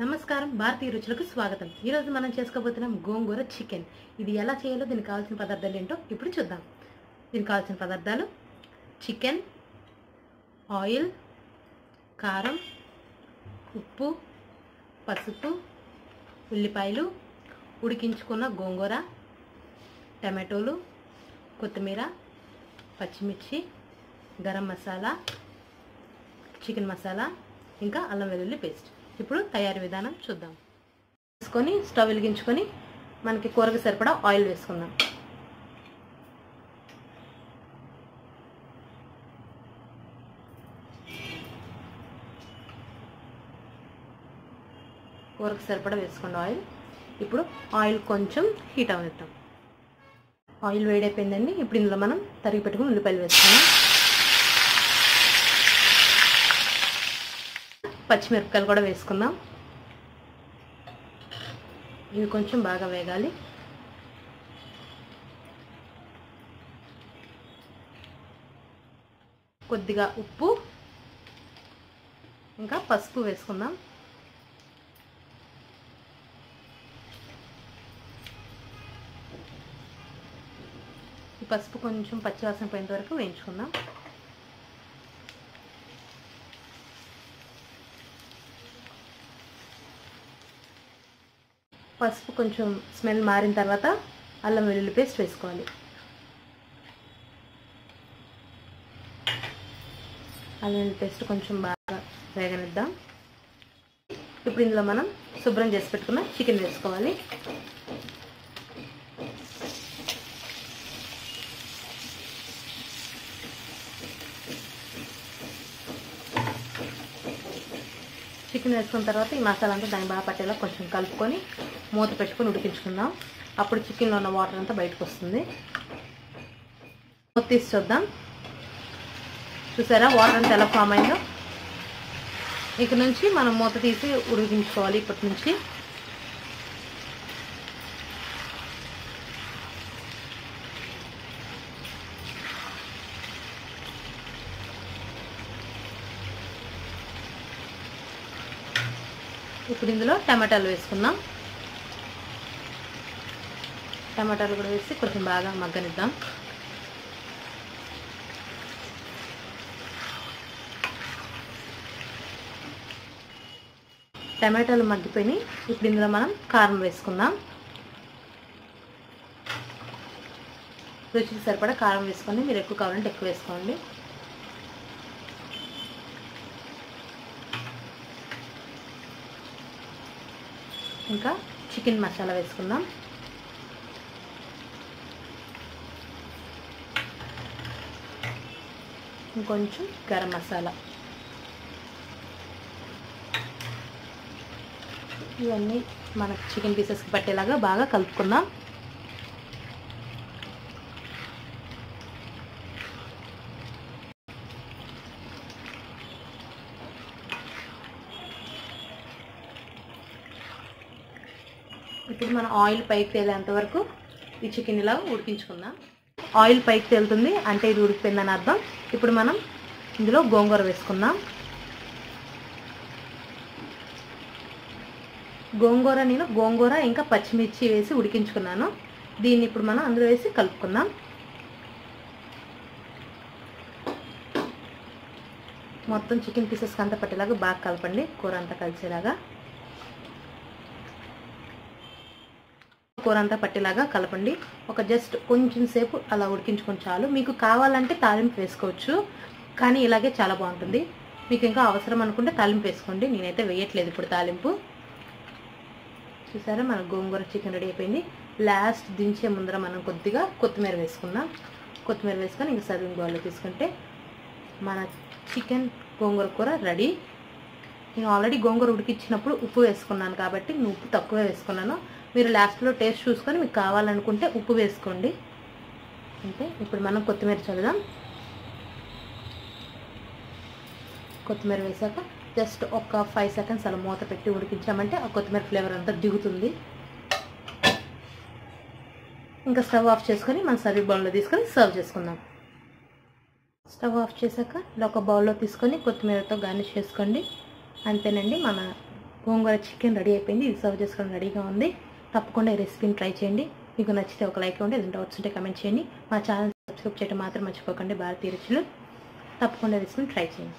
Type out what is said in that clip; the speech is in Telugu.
నమస్కారం భారతీయ రుచులకు స్వాగతం. ఈరోజు మనం చేసుకోబోతున్నాం గోంగూర చికెన్. ఇది ఎలా చేయాలో దీనికి కావాల్సిన పదార్థాలు ఏంటో ఇప్పుడు చూద్దాం. దీనికి కావాల్సిన పదార్థాలు చికెన్ ఆయిల్ కారం ఉప్పు పసుపు ఉల్లిపాయలు ఉడికించుకున్న గోంగూర టమాటోలు కొత్తిమీర పచ్చిమిర్చి గరం మసాలా చికెన్ మసాలా ఇంకా అల్లం వెల్లుల్లి పేస్ట్. ఇప్పుడు తయారీ విధానం చూద్దాం. వేసుకొని స్టవ్ వెలిగించుకొని మనకి కూరకు సరిపడా ఆయిల్ వేసుకుందాం. కూరకు సరిపడా వేసుకోండి ఆయిల్. ఇప్పుడు ఆయిల్ కొంచెం హీట్ అవుతాం ఆయిల్ వేడైపోయిందండి. ఇప్పుడు ఇందులో మనం తరిగి పెట్టుకుని ఉల్లిపాయలు వేసుకున్నాం పచ్చిమిరపకాయలు కూడా వేసుకుందాం. ఇవి కొంచెం బాగా వేగాలి. కొద్దిగా ఉప్పు ఇంకా పసుపు వేసుకుందాం. ఈ పసుపు కొంచెం పచ్చివాసన పోయేంత వరకు వేయించుకుందాం. పసుపు కొంచెం స్మెల్ మారిన తర్వాత అల్లం వెల్లుల్లి పేస్ట్ వేసుకోవాలి. అల్లం వెల్లుల్లి పేస్ట్ కొంచెం బాగా వేగనిద్దాం. ఇప్పుడు ఇందులో మనం శుభ్రం చేసి పెట్టుకున్న చికెన్ వేసుకోవాలి. చికెన్ వేసుకున్న తర్వాత ఈ మసాలా అంతా దాన్ని బాగా పట్టేలా కొంచెం కలుపుకొని మూత పెట్టుకొని ఉడికించుకుందాం. అప్పుడు చికెన్లో ఉన్న వాటర్ అంతా బయటకు వస్తుంది. మూత తీసి చూద్దాం. చూసారా? వాటర్ అంతా ఎలా ఫామ్ అయిందో? ఇక నుంచి మనం మూత తీసి ఉడికించుకోవాలి ఇప్పటి నుంచి. ఇప్పుడు ఇందులో టమాటాలు వేసుకుందాం. టమాటాలు కూడా వేసి కొంచెం బాగా మగ్గనిద్దాం. టమాటాలు మగ్గిపోయినాయి. ఇప్పుడు ఇందులో మనం కారం వేసుకుందాం. రుచికి సరిపడా కారం వేసుకోండి మీరు ఎక్కువ కావాలంటే ఎక్కువ వేసుకోండి. ఇంకా చికెన్ మసాలా వేసుకుందాం. ఇంకొంచెం గరం మసాలా. ఇవన్నీ మనకు చికెన్ పీసెస్కి పట్టేలాగా బాగా కలుపుకుందాం. ఇప్పుడు మనం ఆయిల్ పైకి తేలేంత వరకు ఈ చికెన్ ఇలా ఉడికించుకుందాం. ఆయిల్ పైకి తేలుతుంది. అంటే ఇది ఉడికిపోయిందని అర్థం. ఇప్పుడు మనం ఇందులో గోంగూర వేసుకుందాం. గోంగూర నేను గోంగూర ఇంకా పచ్చిమిర్చి వేసి ఉడికించుకున్నాను. దీన్ని ఇప్పుడు మనం అందులో వేసి కలుపుకుందాం. మొత్తం చికెన్ పీసెస్కి అంతా పట్టేలాగా బాగా కలపండి. కూర అంతా కలిసేలాగా. కూర అంతా పట్టేలాగా కలపండి. ఒక జస్ట్ కొంచెం సేపు అలా ఉడికించుకొని చాలు. మీకు కావాలంటే తాలింపు వేసుకోవచ్చు కానీ ఇలాగే చాలా బాగుంటుంది. మీకు ఇంకా అవసరం అనుకుంటే తాలింపు వేసుకోండి. నేనైతే వేయట్లేదు ఇప్పుడు తాలింపు. చూసారా మన గోంగూర చికెన్ రెడీ అయిపోయింది. లాస్ట్ దించే ముందర మనం కొద్దిగా కొత్తిమీర వేసుకుందాం. కొత్తిమీర వేసుకొని ఇంకా సర్వింగ్ బౌల్లో తీసుకుంటే మన చికెన్ గోంగూర కూర రెడీ నేను ఆల్రెడీ గోంగూర ఉడికిచ్చినప్పుడు ఉప్పు వేసుకున్నాను కాబట్టి నేను ఉప్పు తక్కువ వేసుకున్నాను. మీరు లాస్ట్లో టేస్ట్ చూసుకొని మీకు కావాలనుకుంటే ఉప్పు వేసుకోండి. అంటే ఇప్పుడు మనం కొత్తిమీర చల్లుదాం. కొత్తిమీర వేసాక జస్ట్ ఒక ఫైవ్ సెకండ్స్ అలా మూత పెట్టి ఉడికించామంటే ఆ కొత్తిమీర ఫ్లేవర్ అంతా దిగుతుంది. ఇంకా స్టవ్ ఆఫ్ చేసుకొని మన సర్వీస్ బౌల్లో తీసుకొని సర్వ్ చేసుకుందాం. స్టవ్ ఆఫ్ చేశాక ఇలా ఒక బౌల్లో తీసుకొని కొత్తిమీరతో గార్నిష్ చేసుకోండి. అంతేనండి మన గోంగూర చికెన్ రెడీ అయిపోయింది. ఇది సర్వ్ చేసుకోవడం రెడీగా ఉంది. తప్పకుండా ఈ రెసిపీని ట్రై చేయండి. మీకు నచ్చితే ఒక లైక్ ఉంటే ఏదైనా డౌట్స్ ఉంటే కమెంట్ చేయండి. మా ఛానల్ సబ్స్క్రైబ్ చేయడం మాత్రం మర్చిపోకండి. భారతీయ రుచులు. తప్పకుండా రెసిపీని ట్రై చేయండి.